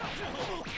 Oh,